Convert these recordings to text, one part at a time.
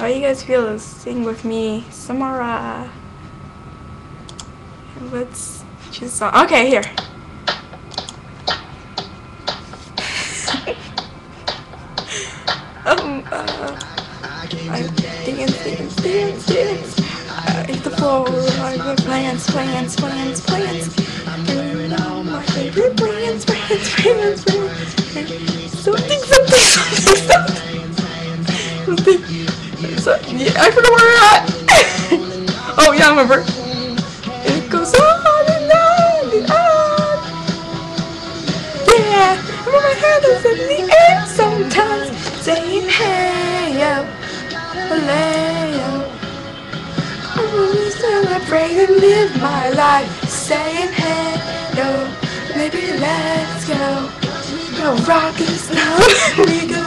How you guys feel to sing with me, Samara? Let's choose a song. Okay, here. um, uh, I dance, dance, dance, dance. Hit the floor, got plans, plans, plans, plans. And all my favorite plans, plans, plans. Yeah, I forgot where we're at. oh, yeah, I remember. It goes on and on and on. Yeah, my head is in the air sometimes, saying, hey, yo, hey, yo. I wanna celebrate and live my life, saying, hey, yo, maybe let's go. Go rock and snow,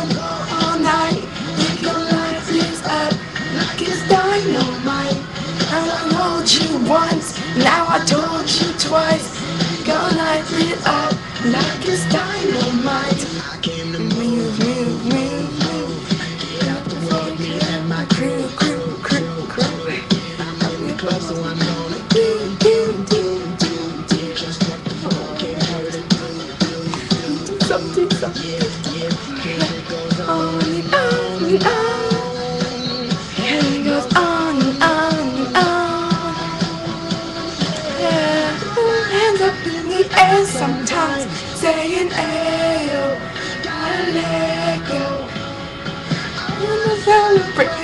once, now I told you twice. Go light it up like it's dynamite. I came to move, move, move, move. Got the funky and my crew, crew, crew, crew. I'm close, so I'm gonna do, do, do, do, do. Just what the funky something, something. On and on sometimes, saying, Ayo, gotta let go. I wanna celebrate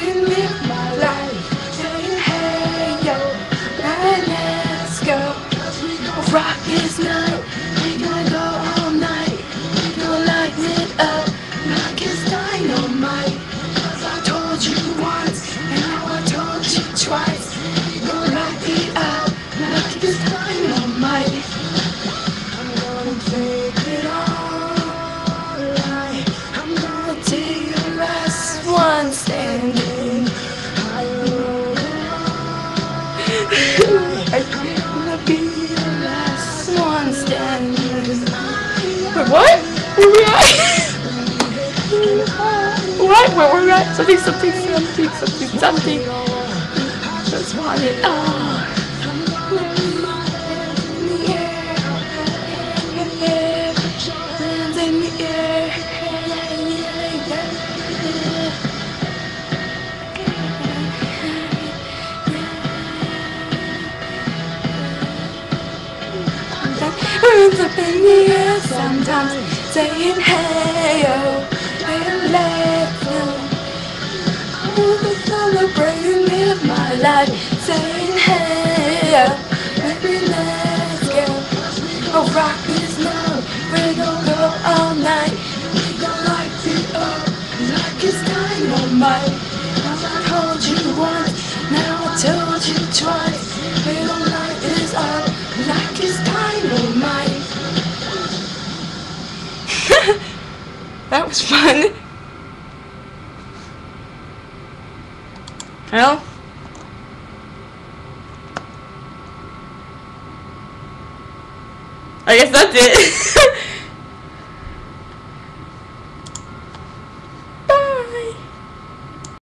what? Where we at? Something, something, something, something, something. Just want it air sometimes, saying hey yo, and let go. I wanna celebrate and live my life, saying hey yo, baby let's go. Oh rock this now, we gon' go all night. We gon' light it up like it's dynamite. Cause I told you once, now I told you twice. We gon' that was fun. Well. I guess that's it.